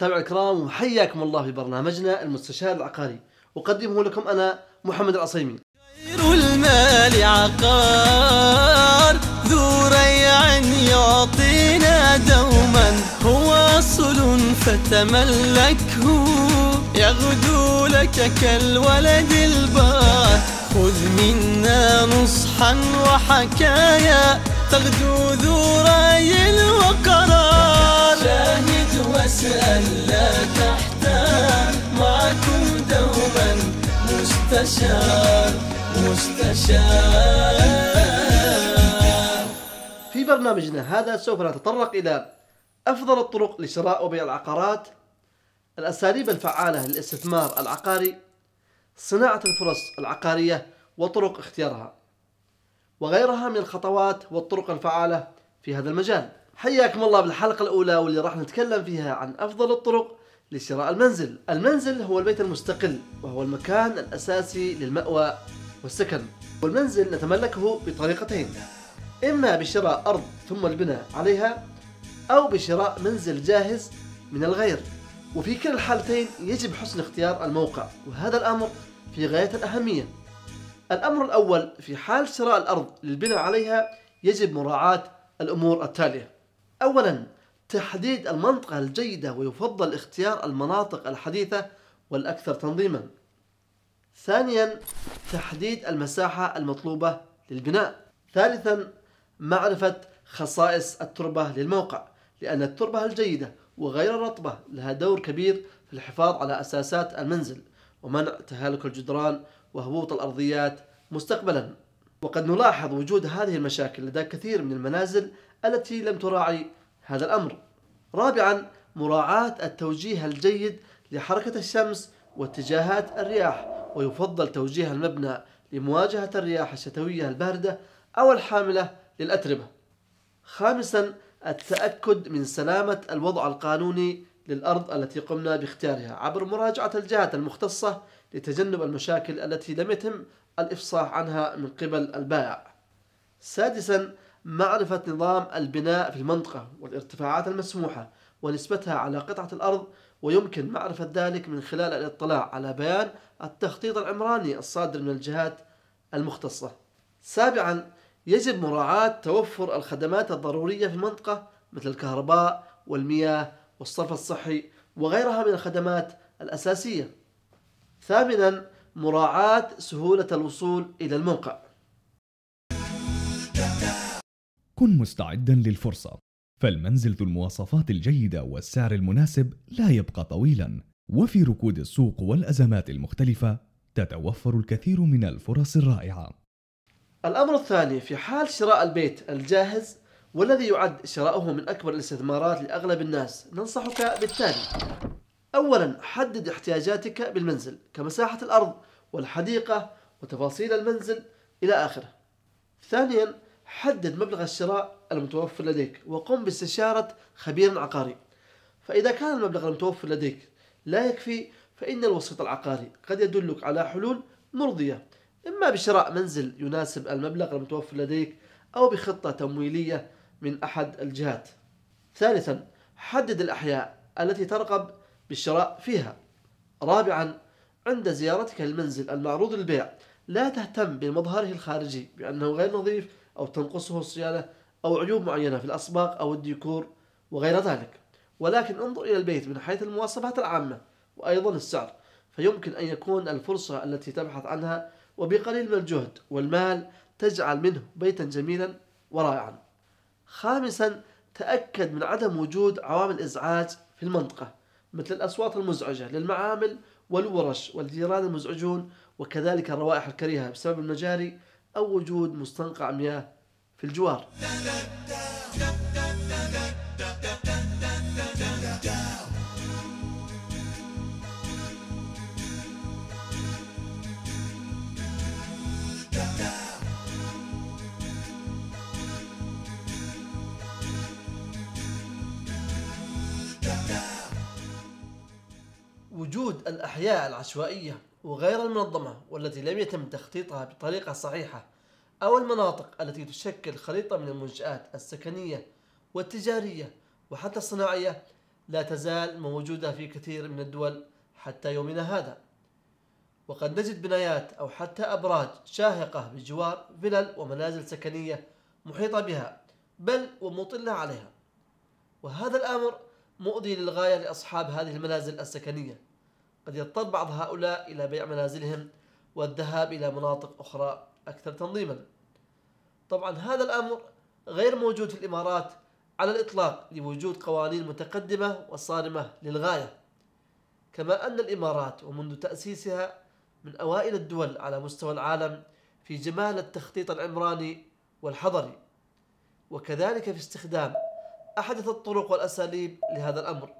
متابعي الكرام وحياكم الله في برنامجنا المستشار العقاري. أقدمه لكم أنا محمد العصيمي. خير المال عقار ذو ريع يعطينا دوما. هو أصل فتملكه يغدو لك كالولد البار. خذ منا نصحا وحكايا تغدو ذو رأي وقرار مستشار مستشار في برنامجنا هذا سوف نتطرق إلى أفضل الطرق لشراء وبيع العقارات الأساليب الفعالة للاستثمار العقاري صناعة الفرص العقارية وطرق اختيارها وغيرها من الخطوات والطرق الفعالة في هذا المجال. حياكم الله بالحلقة الأولى واللي راح نتكلم فيها عن أفضل الطرق لشراء المنزل. المنزل هو البيت المستقل وهو المكان الأساسي للمأوى والسكن. والمنزل نتملكه بطريقتين. إما بشراء أرض ثم البناء عليها أو بشراء منزل جاهز من الغير. وفي كلا الحالتين يجب حسن اختيار الموقع وهذا الأمر في غاية الأهمية. الأمر الأول في حال شراء الأرض للبناء عليها يجب مراعاة الأمور التالية. أولا تحديد المنطقة الجيدة ويفضل اختيار المناطق الحديثة والأكثر تنظيما. ثانيا تحديد المساحة المطلوبة للبناء. ثالثا معرفة خصائص التربة للموقع لأن التربة الجيدة وغير الرطبة لها دور كبير في الحفاظ على أساسات المنزل ومنع تهالك الجدران وهبوط الأرضيات مستقبلا. وقد نلاحظ وجود هذه المشاكل لدى كثير من المنازل التي لم تراعي هذا الأمر. رابعا مراعاة التوجيه الجيد لحركة الشمس واتجاهات الرياح ويفضل توجيه المبنى لمواجهة الرياح الشتوية الباردة أو الحاملة للأتربة. خامسا التأكد من سلامة الوضع القانوني للأرض التي قمنا باختيارها عبر مراجعة الجهات المختصة لتجنب المشاكل التي لم يتم الإفصاح عنها من قبل البائع. سادسا معرفة نظام البناء في المنطقة والارتفاعات المسموحة ونسبتها على قطعة الأرض ويمكن معرفة ذلك من خلال الاطلاع على بيان التخطيط العمراني الصادر من الجهات المختصة. سابعا يجب مراعاة توفر الخدمات الضرورية في المنطقة مثل الكهرباء والمياه والصرف الصحي وغيرها من الخدمات الأساسية. ثامنا مراعاة سهولة الوصول إلى الموقع. كن مستعدا للفرصة. فالمنزل ذو المواصفات الجيدة والسعر المناسب لا يبقى طويلا. وفي ركود السوق والأزمات المختلفة تتوفر الكثير من الفرص الرائعة. الأمر الثاني في حال شراء البيت الجاهز والذي يعد شراؤه من أكبر الاستثمارات لأغلب الناس ننصحك بالتالي. أولا حدد احتياجاتك بالمنزل كمساحة الأرض والحديقة وتفاصيل المنزل إلى آخره. ثانيا حدد مبلغ الشراء المتوفر لديك وقم باستشارة خبير عقاري. فإذا كان المبلغ المتوفر لديك لا يكفي فإن الوسيط العقاري قد يدلك على حلول مرضية إما بشراء منزل يناسب المبلغ المتوفر لديك أو بخطة تمويلية من أحد الجهات. ثالثا حدد الأحياء التي ترغب بالشراء فيها. رابعا عند زيارتك للمنزل المعروض للبيع لا تهتم بمظهره الخارجي بأنه غير نظيف أو تنقصه الصيانة أو عيوب معينة في الأسباق أو الديكور وغير ذلك. ولكن انظر إلى البيت من حيث المواصفات العامة وأيضا السعر فيمكن أن يكون الفرصة التي تبحث عنها وبقليل من الجهد والمال تجعل منه بيتا جميلا ورائعا. خامسا تأكد من عدم وجود عوامل إزعاج في المنطقة مثل الأصوات المزعجة للمعامل والورش والجيران المزعجون وكذلك الروائح الكريهة بسبب المجاري أو وجود مستنقع مياه في الجوار. وجود الأحياء العشوائية وغير المنظمة والتي لم يتم تخطيطها بطريقة صحيحة أو المناطق التي تشكل خليطة من المنشآت السكنية والتجارية وحتى الصناعية لا تزال موجودة في كثير من الدول حتى يومنا هذا. وقد نجد بنايات أو حتى أبراج شاهقة بجوار فلل ومنازل سكنية محيطة بها بل ومطلة عليها. وهذا الأمر مؤذي للغاية لأصحاب هذه المنازل السكنية. قد يضطر بعض هؤلاء إلى بيع منازلهم والذهاب إلى مناطق أخرى أكثر تنظيما. طبعا هذا الأمر غير موجود في الإمارات على الإطلاق لوجود قوانين متقدمة وصارمة للغاية. كما أن الإمارات ومنذ تأسيسها من أوائل الدول على مستوى العالم في جمال التخطيط العمراني والحضري. وكذلك في استخدام أحدث الطرق والأساليب لهذا الأمر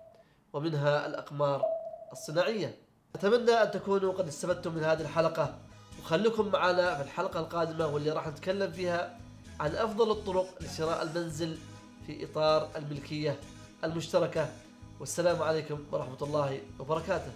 ومنها الأقمار الصناعية. أتمنى أن تكونوا قد استفدتم من هذه الحلقة وخليكم معنا في الحلقة القادمة واللي راح نتكلم فيها عن أفضل الطرق لشراء المنزل في إطار الملكية المشتركة. والسلام عليكم ورحمة الله وبركاته.